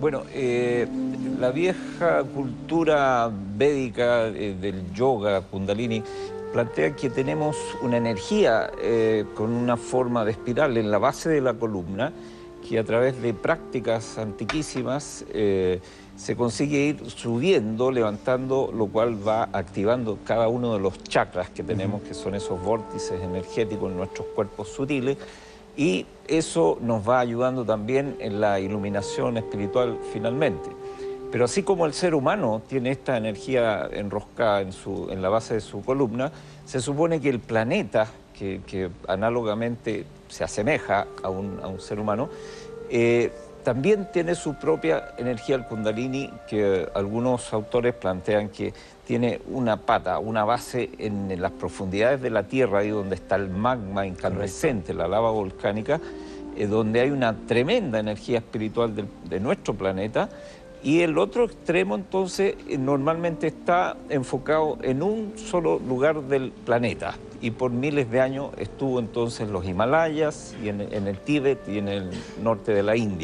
Bueno, eh, la vieja cultura védica eh, del yoga, kundalini, plantea que tenemos una energía eh, con una forma de espiral en la base de la columna que a través de prácticas antiquísimas se consigue ir subiendo, levantando, lo cual va activando cada uno de los chakras que tenemos, que son esos vórtices energéticos en nuestros cuerpos sutiles, y eso nos va ayudando también en la iluminación espiritual finalmente. Pero así como el ser humano tiene esta energía enroscada en, su, en la base de su columna, se supone que el planeta, que, análogamente se asemeja a un, a un ser humano, eh, también tiene su propia energía el kundalini, que algunos autores plantean que tiene una pata, una base en las profundidades de la Tierra, ahí donde está el magma incandescente, la lava volcánica, eh, donde hay una tremenda energía espiritual de nuestro planeta, y el otro extremo entonces eh, normalmente está enfocado en un solo lugar del planeta y por miles de años estuvo entonces en los Himalayas y en el Tíbet y en el norte de la India.